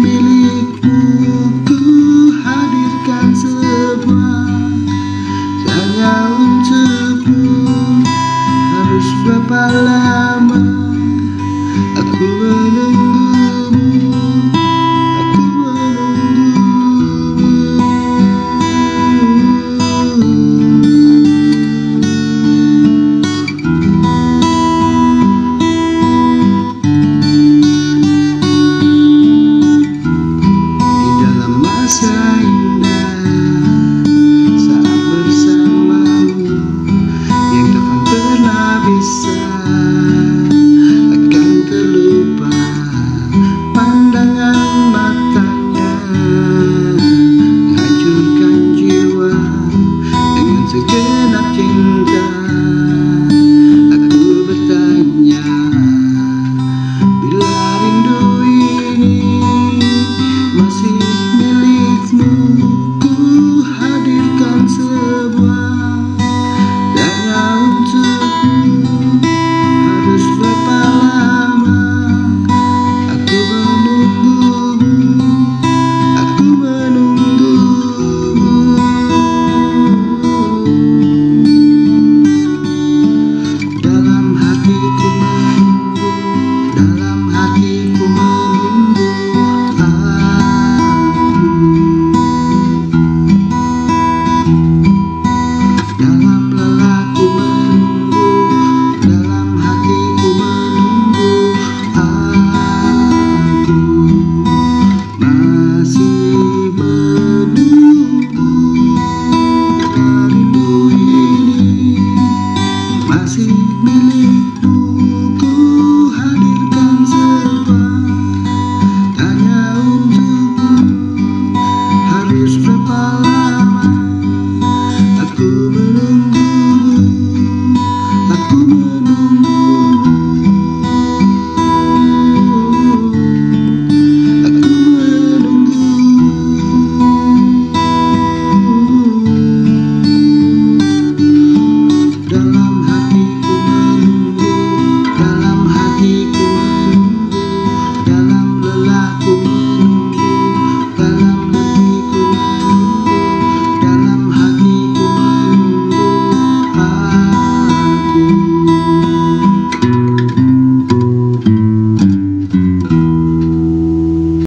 milikmu ku hadirkan semua. Hanya untukmu harus berapa lama aku menunggu. Saat bersamamu Yang takkan pernah bisa